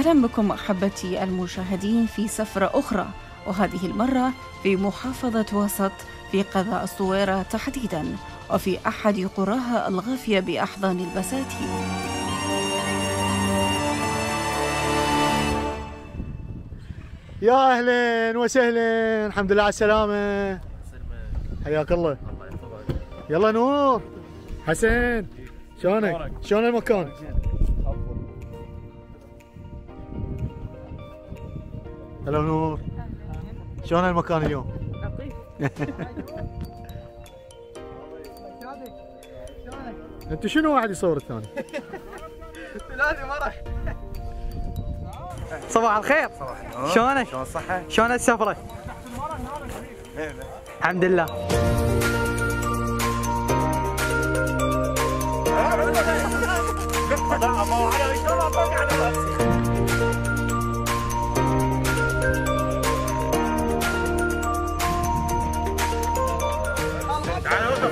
أهلا بكم أحبتي المشاهدين في سفرة أخرى وهذه المرة في محافظة وسط في قضاء الصويرة تحديدا وفي أحد قراها الغافية بأحضان البساتين. يا أهلا وسهلا الحمد لله على السلامة. حياك الله. يلا نور. حسن شلونك؟ شلون المكان؟ هلا نور شلون المكان اليوم؟ أنت شنو واحد يصور الثاني؟ صباح الخير شلونك؟ شلون الصحة؟ شلون السفرة؟ الحمد لله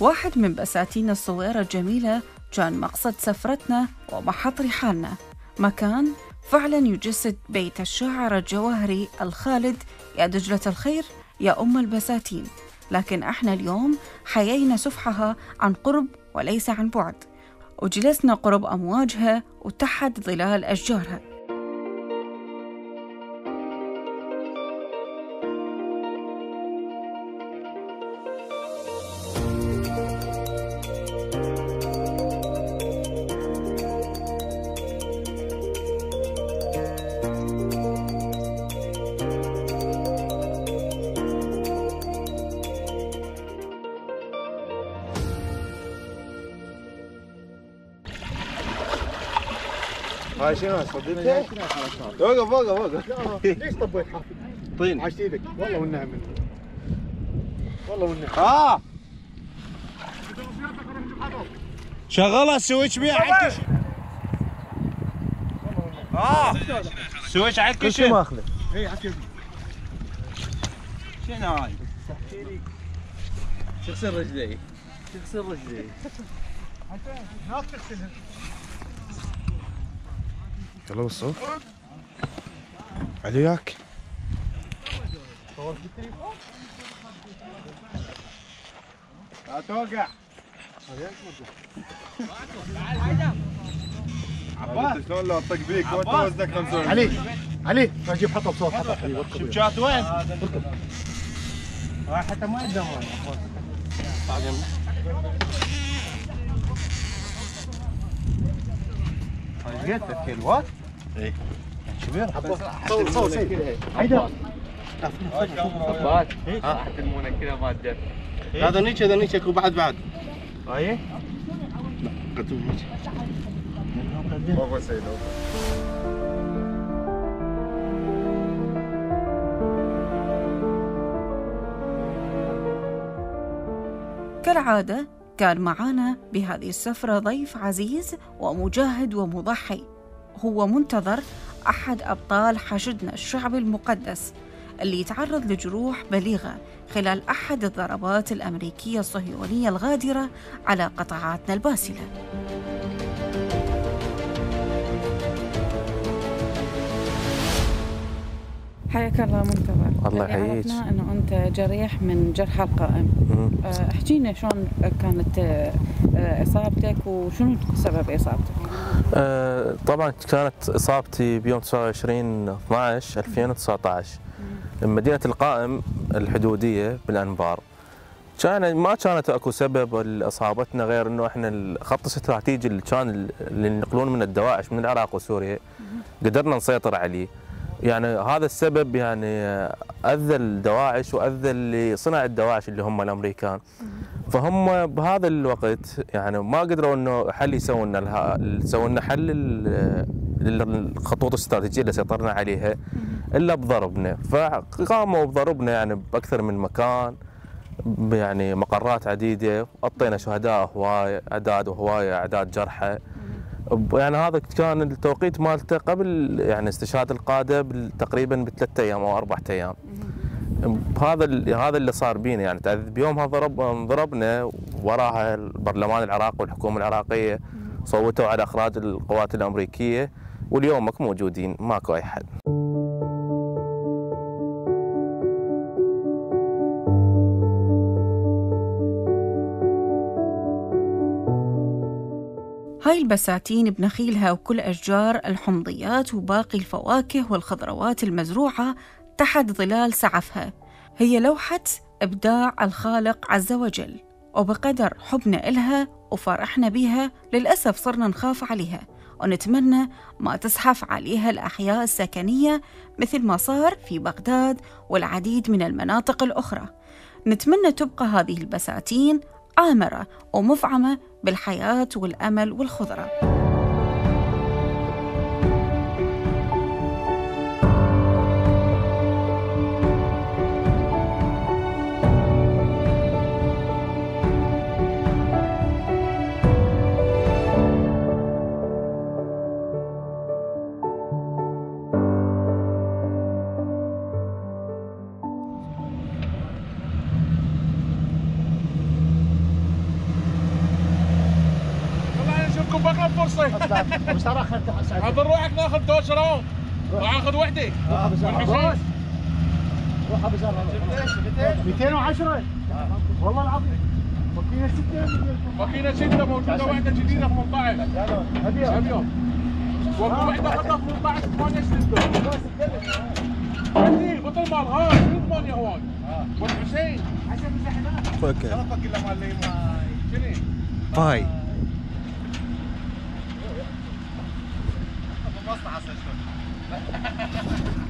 واحد من بساتين الصويرة الجميلة كان مقصد سفرتنا ومحط رحالنا. مكان فعلا يجسد بيت الشاعر الجواهري الخالد. يا دجلة الخير يا أم البساتين. لكن إحنا اليوم حيينا سفحها عن قرب وليس عن بعد. وجلسنا قرب أمواجها وتحت ظلال أشجارها. هاي شنو صدقتها؟ وقف وقف وقف ليش طبيت حافظ؟ طين عاشت إيدك والله والنعم منه والله والنعم آه شغلها السويتش بيها على الكشف آه سويتش على الكشف ماخذه اي شنو هاي؟ شخص رجلي شخص رجلي ما تغسلها يلا بالصوت علياك لا توقع 25 علي علي أجيب حطه بصوت حطه. شات وين؟ حتى ما الكيلوات؟ اي كبير صور صور ها حتى المنكره ما تدري هذا نيتش هذا نيتش اكو بعد بعد. أي؟ قدم نيتش بابا سيد كالعادة كان معانا بهذه السفرة ضيف عزيز ومجاهد ومضحي. هو منتظر أحد أبطال حشدنا الشعب المقدس اللي تعرض لجروح بليغة خلال أحد الضربات الأمريكية الصهيونية الغادرة على قطاعاتنا الباسلة. حياك الله منتظر. الله يحييك. عرفنا إنه أنت جريح من جرحى القائم. أه، احكينا شلون كانت أه، إصابتك وشنو سبب إصابتك؟ آه، طبعا كانت إصابتي بيوم 29 12 2019 بمدينه القائم الحدودية بالأنبار. كان ما كانت أكو سبب لإصابتنا غير إنه إحنا الخط الاستراتيجي اللي كان ال- اللي ينقلون من الدواعش من العراق وسوريا قدرنا نسيطر عليه. يعني هذا السبب يعني أذى الدواعش وأذى اللي صنع الدواعش اللي هم الأمريكان. فهم بهذا الوقت يعني ما قدروا إنه حل يسوون لنا حل الخطوط الاستراتيجية اللي سيطرنا عليها إلا بضربنا. فقاموا بضربنا يعني بأكثر من مكان يعني مقرات عديدة أعطينا شهداء هوايه أعداد وهوايه أعداد جرحى. يعني هذا كان التوقيت مالته قبل يعني استشهاد القادة تقريبا بثلاث أيام أو أربع أيام. هذا هذا اللي صار بينا يعني. بيومها ضرب ضربنا وراها البرلمان العراقي والحكومة العراقية صوتوا على إخراج القوات الأمريكية واليوم موجودين ماكو أي حد. هاي البساتين بنخيلها وكل أشجار الحمضيات وباقي الفواكه والخضروات المزروعة تحت ظلال سعفها. هي لوحة إبداع الخالق عز وجل وبقدر حبنا إلها وفرحنا بيها للأسف صرنا نخاف عليها ونتمنى ما تزحف عليها الأحياء السكنية مثل ما صار في بغداد والعديد من المناطق الأخرى. نتمنى تبقى هذه البساتين عامرة ومفعمة بالحياة والأمل والخضرة. 12 اهو هاخد وحدة. والحصان. روح. أبو زهر 210 والله العظيم. ماكينه 6 ماكينه 6 موجودة وحدة جديدة 18 ابيض ابيض وواحده خطا 18 8 6 عندي بطل هاي. الهاج يضمن يا هواي؟ والحسين. حسن زحمه شرفك الا معلم شنو؟ باي. 我啥时候说哈哈哈哈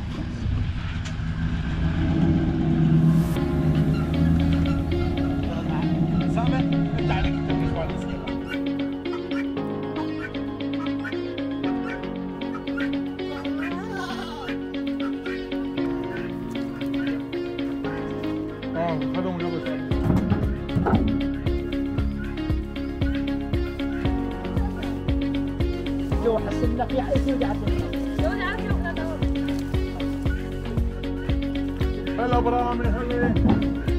برامي هلا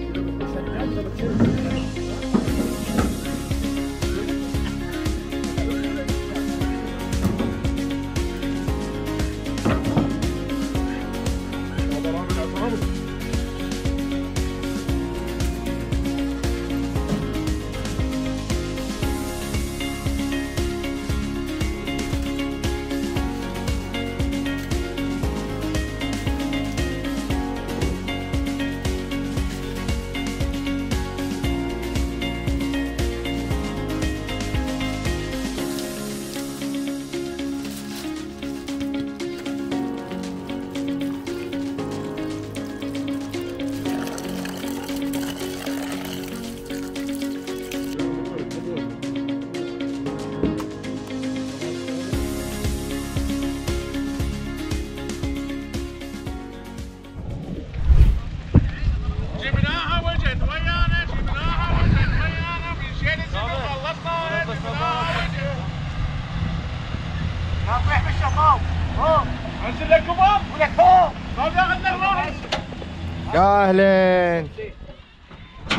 اهلين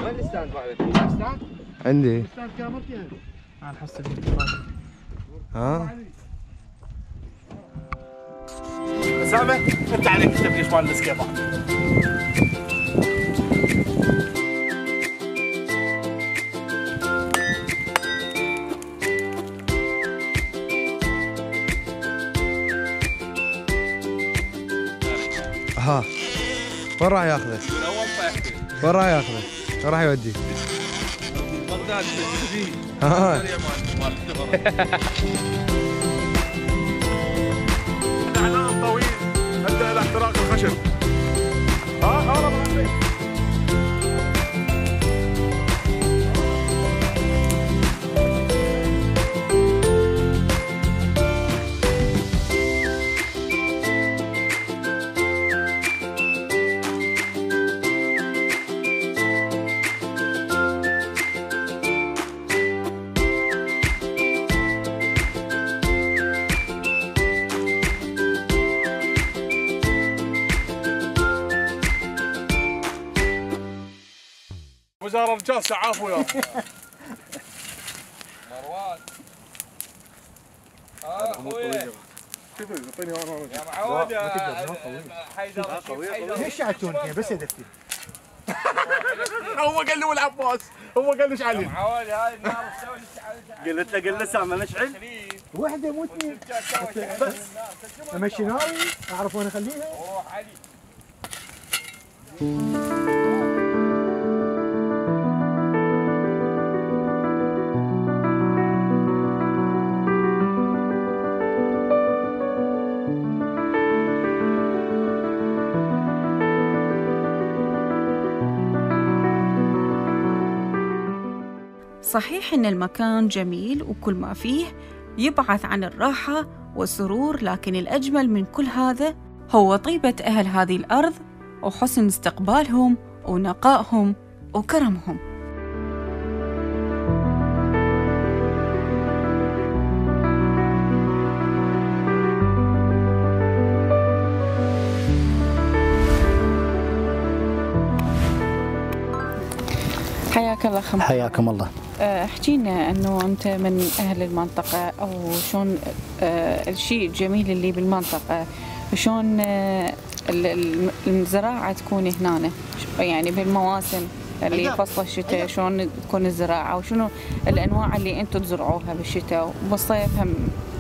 وين ال stand؟ stand؟ عندي. stand كامل فيها. على حس ها؟ أسامة أنت عليك تفتيش مال السكيبات ها. وين راح ياخذه؟ وين راح ياخذه؟ وين راح يوديه؟ بغداد ها اعلان طويل ادى إلى احتراق الخشب ها هرب عندي زهر رجال سعاف وياه اعطيني أنا معود حيدر ليش شعتون فيها بس يدفتي هو قال لي والعباس هو قال لي إيش علي معود هاي النار تسوي قلت له قل لسه ما نشعل وحده مو اثنين بس. امشي ناري أعرف وين أخليها. روح علي صحيح إن المكان جميل وكل ما فيه يبعث عن الراحة والسرور لكن الأجمل من كل هذا هو طيبة أهل هذه الأرض وحسن استقبالهم ونقائهم وكرمهم. حياك الله خم حياكم الله. احكي لنا أنه أنت من أهل المنطقة أو شلون آه، الشيء الجميل اللي بالمنطقة. شلون آه، ال- ال- الزراعة تكون هنا يعني بالمواسم اللي فصل الشتاء شلون تكون الزراعة؟ وشنو الأنواع اللي أنتم تزرعوها بالشتاء؟ وبالصيف هم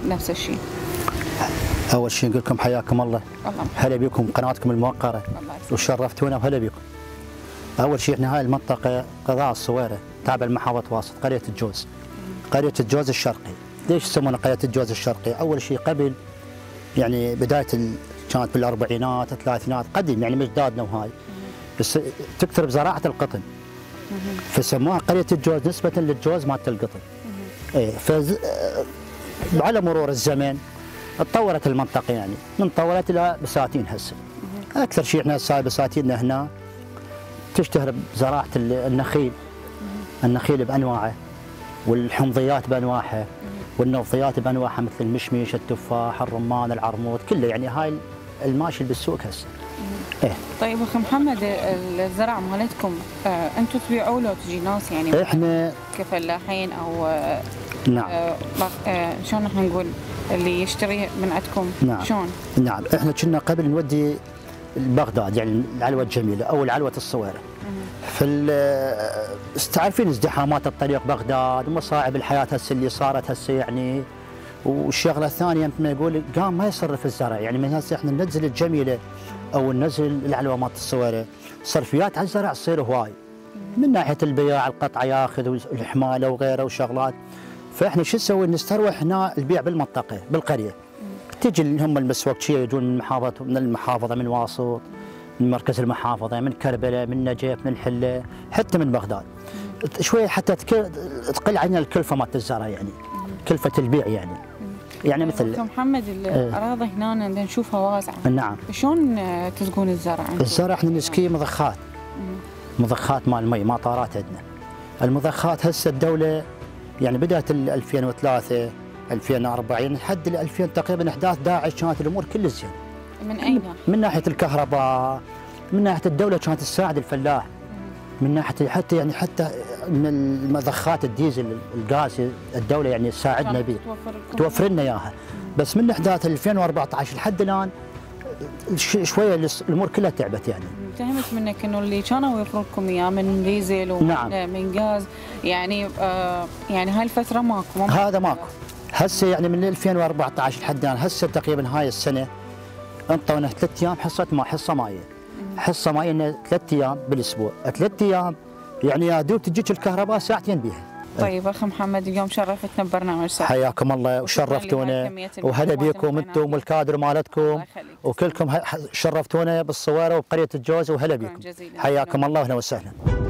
نفس الشيء. أول شيء نقول لكم حياكم الله. الله هلا بكم قناتكم الموقرة. وشرفتونا وهلا بكم. أول شيء إحنا هاي المنطقة قضاء الصويرة. تابع لمحافظة واسط قرية الجوز. قرية الجوز الشرقي. ليش يسمونها قرية الجوز الشرقي؟ أول شيء قبل يعني بداية ال... كانت بالأربعينات الثلاثينات قديم يعني مجدادنا وهاي. بس تكثر بزراعة القطن. فسموها قرية الجوز نسبة للجوز مالت القطن. إيه فز... على مرور الزمن تطورت المنطقة يعني. من طورت إلى بساتين هسه. أكثر شيء إحنا بساتيننا هنا تشتهر بزراعة ال- النخيل. النخيل بأنواعه والحمضيات بانواعها والنوضيات بانواعها مثل المشمش التفاح الرمان العرموط كله يعني هاي الماشي بالسوق هسه. إيه. طيب أخي محمد الزرع مالتكم آه، أنتم تبيعوا له تجي ناس يعني؟ إحنا كفلاحين أو آه، نعم. آه، شلون إحنا نقول اللي يشتري من عندكم نعم. شلون؟ نعم. إحنا كنا قبل نودي بغداد يعني العلوة الجميلة أو العلوة الصويرة. في ال- تعرفين ازدحامات الطريق بغداد ومصاعب الحياة هسه اللي صارت هسه يعني. والشغلة الثانية مثل ما يقول قام ما يصرف الزرع. يعني من هسه إحنا ننزل الجميلة أو ننزل العلوه مالت الصويره صرفيات على الزرع تصير هواي. من ناحية البياع القطع ياخذ والحمالة وغيره وشغلات. فإحنا شو نسوي؟ نستروح هنا البيع بالمنطقة بالقرية. تجي هم المسوكشيه يجون من محافظه من المحافظة من واسط من مركز المحافظة من كربلاء من نجف من الحلة حتى من بغداد. شوية حتى تقل عنا الكلفة مالت الزرع يعني كلفة البيع يعني. يعني مثل محمد الأراضي هنا نشوفها واسعة. نعم. شلون آه، تسقون الزرع؟ الزرع إحنا نسقيه مضخات. مضخات مال مي مطارات عندنا. المضخات هسه الدولة يعني بدأت ال 2003 2040 لحد ال 2000 تقريبا أحداث داعش كانت الأمور كل زين. من أين؟ من ناحية الكهرباء من ناحية الدولة كانت تساعد الفلاح. من ناحية حتى يعني حتى من المضخات الديزل الغاز الدولة يعني تساعدنا به توفر لنا إياها. بس من احداث 2014 لحد الآن ش- شوية الأمور كلها تعبت يعني. فهمت منك إنه اللي كانوا يوفروا لكم إياه من ديزل ومن نعم. من غاز يعني آه يعني هاي الفترة ماكو هذا ماكو. هسه يعني من 2014 لحد الآن هسه تقريبا هاي السنة انطونا ثلاث أيام حصة ما حصة مايه حصة مايه إنه ثلاث أيام بالأسبوع. ثلاث أيام يعني يا دوب تجيك الكهرباء ساعتين بيها. طيب أخي محمد اليوم شرفتنا ببرنامج سهل حياكم الله وشرفتونا. وهلا والبيانات. أنتم والكادر مالتكم. وكلكم شرفتونا بالصويره وبقرية الجوز وهلا جزيلاً. حياكم الله واهلا وسهلا.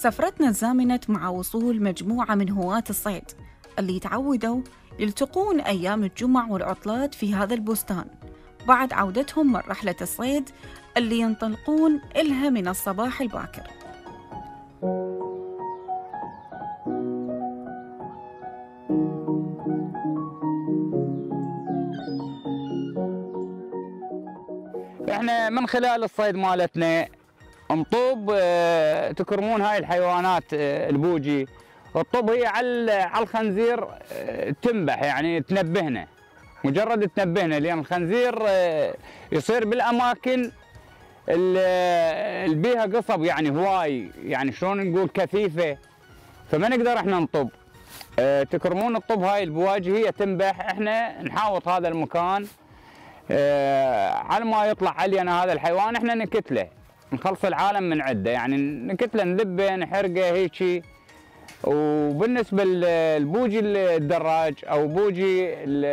سفرتنا تزامنت مع وصول مجموعة من هواة الصيد اللي تعودوا يلتقون أيام الجمع والعطلات في هذا البستان. بعد عودتهم من رحلة الصيد اللي ينطلقون إلها من الصباح الباكر. إحنا من خلال الصيد مالتنا نطوب آه، تكرمون هاي الحيوانات آه، البوجي. الطوب هي على على الخنزير آه، تنبح يعني تنبهنا. مجرد تنبهنا لأن الخنزير يصير بالأماكن اللي بيها قصب يعني هواي يعني شلون نقول كثيفة. فما نقدر إحنا نطب. تكرمون الطب هاي البواجي هي تنبح. إحنا نحاوط هذا المكان على ما يطلع علينا هذا الحيوان إحنا نكتله. نخلص العالم من عدة. يعني نكتله نذبه نحرقه هيجي. وبالنسبة للبوجي الدراج أو بوجي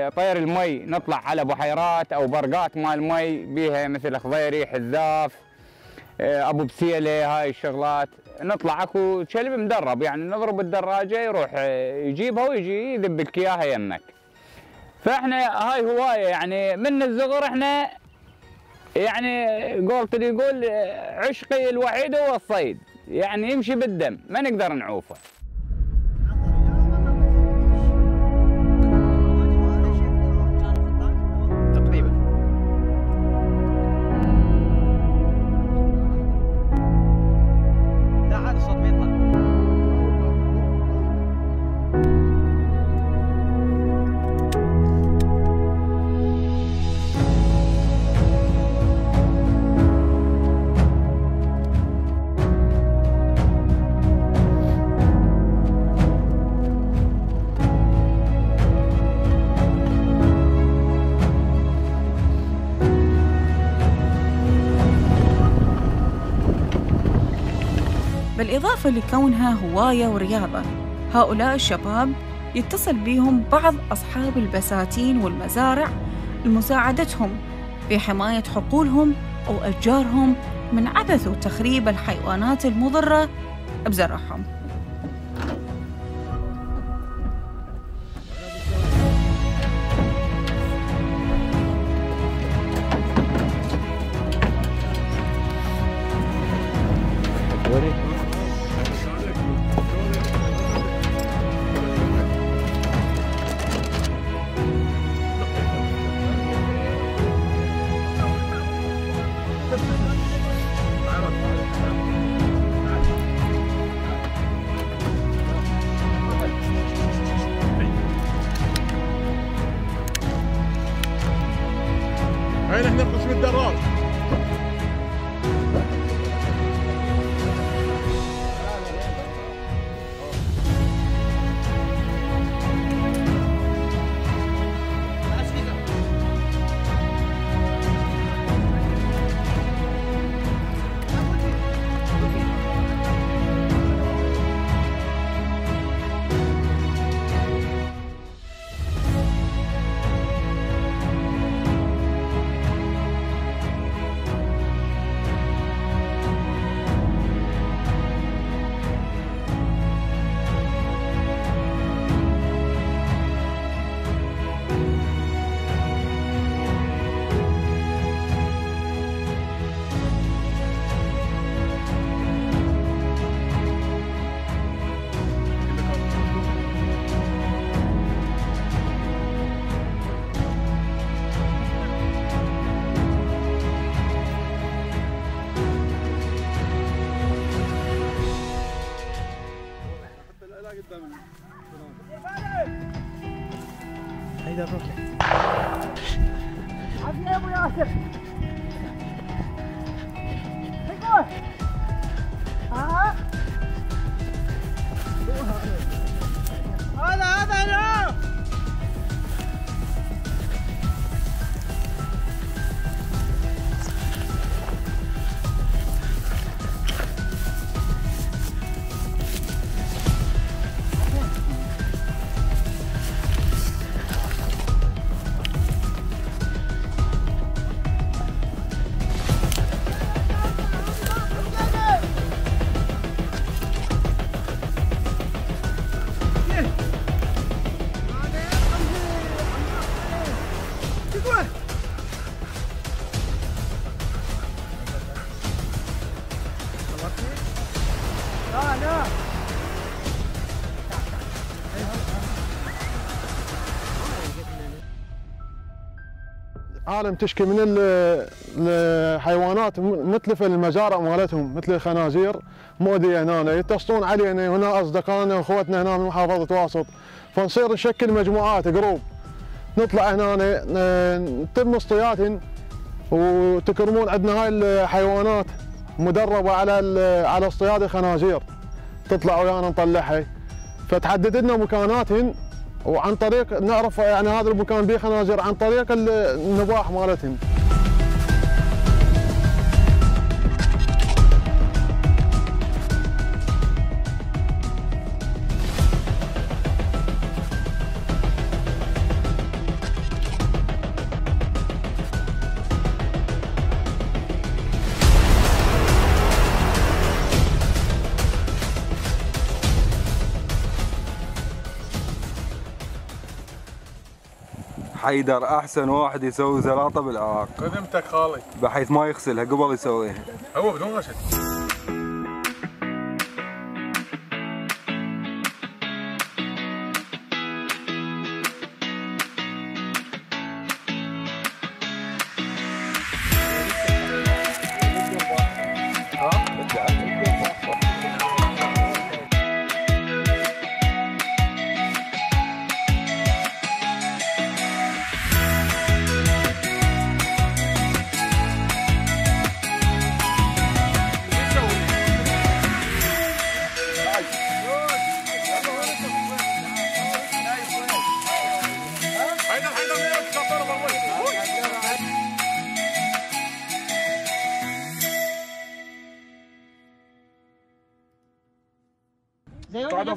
طير المي نطلع على بحيرات أو برقات مال مي بيها مثل خضيري حذاف آه، أبو بسيلة هاي الشغلات. نطلع أكو كلب مدرب يعني نضرب الدراجة يروح آه، يجيبها ويجي يذب لك إياها يمك. فإحنا هاي هواية يعني من الصغر إحنا يعني قولت يقول عشقي الوحيد هو الصيد. يعني يمشي بالدم ما نقدر نعوفه. بالإضافة لكونها هواية ورياضة. هؤلاء الشباب يتصل بهم بعض أصحاب البساتين والمزارع لمساعدتهم في حماية حقولهم أو أشجارهم من عبث وتخريب الحيوانات المضرة بزرعهم. ಆಗಿದ್ದಾವೆ ಐದಾರು okay Ah! عالم تشكي من ال- الحيوانات متلفه للمزارع مالتهم مثل الخنازير مؤذيه هنا يتصلون علينا هنا أصدقائنا واخوتنا هنا من محافظة واسط فنصير نشكل مجموعات جروب نطلع هنا نتم اصطيادهن وتكرمون عندنا هاي الحيوانات. مدربة على على اصطياد الخنازير تطلع ويانا نطلعها. فتحدد لنا مكاناتهن وعن طريق نعرف يعني هذا المكان به خنازير عن طريق ال- النباح مالتهم حيدر أحسن واحد يسوي زلاطه بالعراق. خدمتك خالي. بحيث ما يغسلها قبل يسويها. هو بدون غسل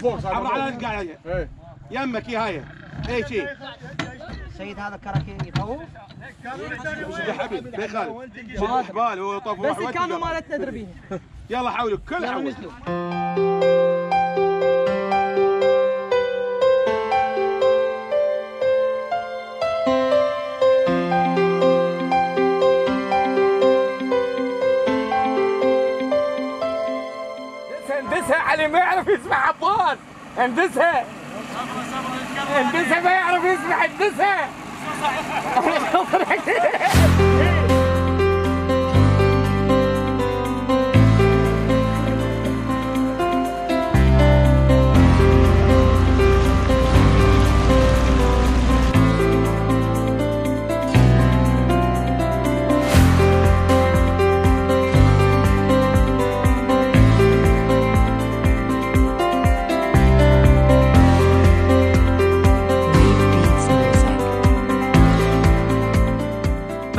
فوق فوق على القاعدة يمك هي هاي اي شيء سيد هذا كراكين يطوف. يا حبيب ما يخالف حبال هو بس كانوا مالتنا دربين يلا حاولوا كل حول عبان اندسها اندسها ما يعرف يسمع اندسها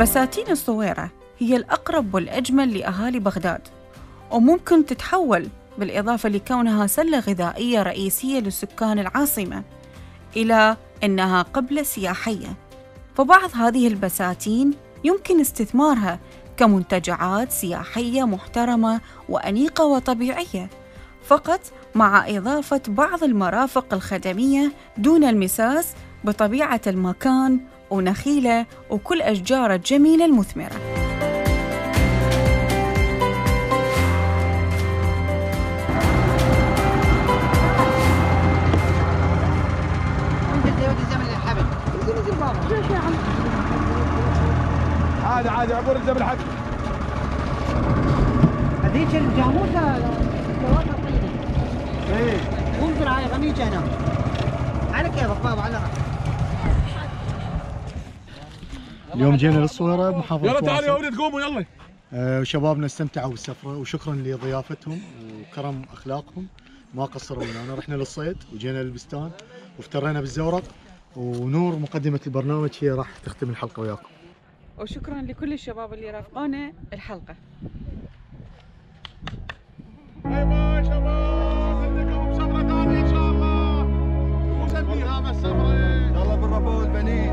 بساتين الصويرة هي الأقرب والأجمل لأهالي بغداد وممكن تتحول بالإضافة لكونها سلة غذائية رئيسية لسكان العاصمة إلى أنها قبلة سياحية. فبعض هذه البساتين يمكن استثمارها كمنتجعات سياحية محترمة وأنيقة وطبيعية فقط مع إضافة بعض المرافق الخدمية دون المساس بطبيعة المكان ونخيلة وكل أشجارة الجميلة المثمرة. عادي عادي عبور الجبل حق هذيك الجاموسة جواتها طيبة. إيه. انظر هاي غميجة هنا على كيفك بابا على راحتك اليوم جينا للصويره بمحافظة يلا تعالوا يا. ولد قوموا يلا. آه، وشبابنا استمتعوا بالسفرة وشكرا لضيافتهم وكرم أخلاقهم. ما قصروا معنا. رحنا للصيد وجينا للبستان وافترينا بالزورق ونور مقدمة البرنامج هي راح تختم الحلقة وياكم. وشكرا لكل الشباب اللي رافقونا الحلقة. bye bye شباب عندكم بسفرة ثانية إن شاء الله. بس صبري يلا بالربو البنين.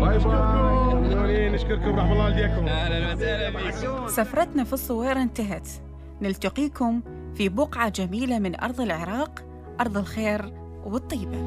bye bye. نشكركم رحم الله والديكم. أهلا وسهلا سفرتنا في الصويرة انتهت. نلتقيكم في بقعة جميلة من أرض العراق أرض الخير والطيبة.